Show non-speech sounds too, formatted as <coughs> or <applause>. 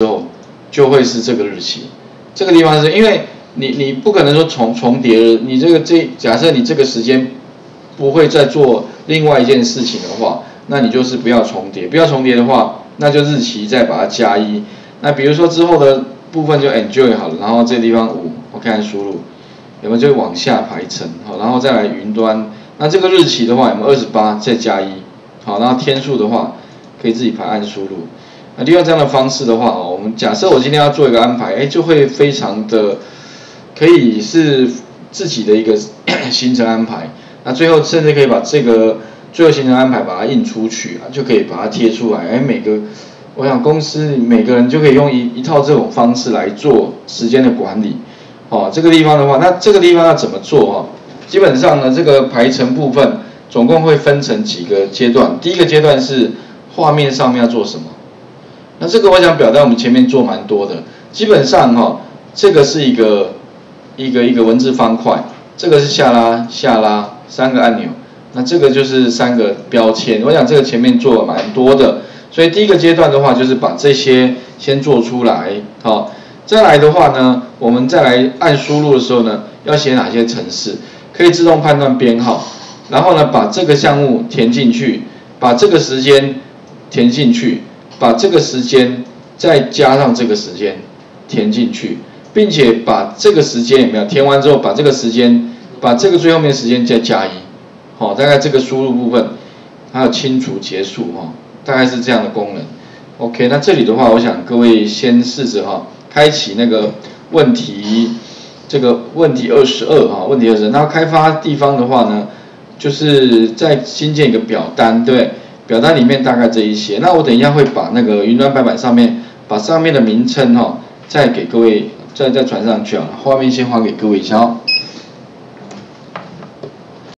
之后，就会是这个日期。这个地方是因为你你不可能说重重叠了，你这个这假设你这个时间不会再做另外一件事情的话，那你就是不要重叠，不要重叠的话，那就日期再把它加一。那比如说之后的部分就 enjoy 好了，然后这地方五，我看输入有没有就往下排成好，然后再来云端。那这个日期的话，有没有二十八再加一？好，然后天数的话，可以自己排按输入。那利用这样的方式的话，哦，我们假设我今天要做一个安排，哎，就会非常的可以是自己的一个 <coughs> 行程安排。那最后甚至可以把这个最后行程安排把它印出去啊，就可以把它贴出来。哎，每个我想公司每个人就可以用一一套这种方式来做时间的管理。哦，这个地方的话，那这个地方要怎么做哈？基本上呢，这个排程部分总共会分成几个阶段。第一个阶段是画面上面要做什么，那这个我想表达我们前面做蛮多的。基本上哈，这个是一个一个一个文字方块，这个是下拉下拉三个按钮，那这个就是三个标签。我想这个前面做了蛮多的，所以第一个阶段的话就是把这些先做出来。好，再来的话呢，我们再来按输入的时候呢，要写哪些程式？可以自动判断编号，然后呢，把这个项目填进去，把这个时间填进去，把这个时间再加上这个时间填进去，并且把这个时间有没有填完之后，把这个时间，把这个最后面时间再加一，好，大概这个输入部分还有清除结束哈，大概是这样的功能。OK，那这里的话，我想各位先试着哈，开启那个问题。这个问题二十二哈，问题二十二。那开发地方的话呢，就是再新建一个表单，对，表单里面大概这一些。那我等一下会把那个云端白板上面，把上面的名称哈，再给各位再再传上去啊。画面先还给各位一下哦。